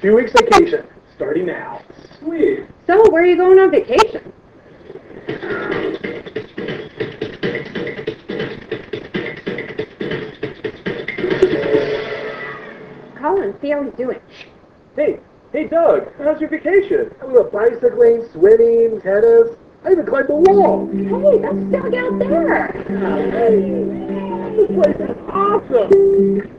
Two weeks vacation, starting now. Sweet. So, where are you going on vacation? Call and see how he's doing. Hey, hey Doug, how's your vacation? I'm was bicycling, swimming, tennis. I even climbed the wall. Hey, that's Doug out there. Hey, this place is awesome.